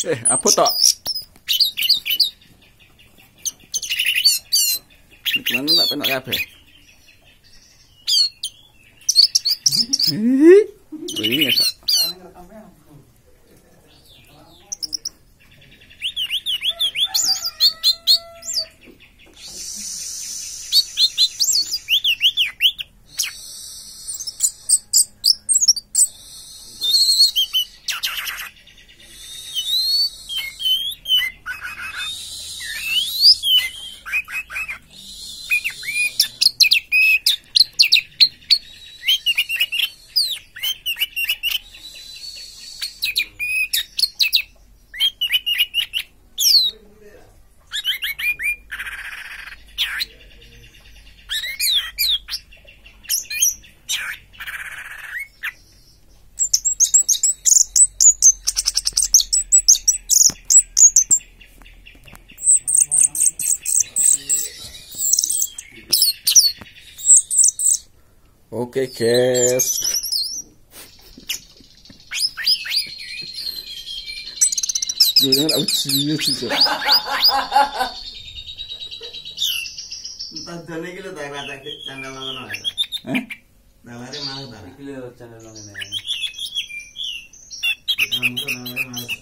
Eh, apa tak? Mana nak penak apa? Ih, ini ya. Oke, guys. Jangan aku cium. Entah dene iki lho tak rata channel ngono ae. Eh? Dalare mau ta. Iki lho channel nang ngene. Nonton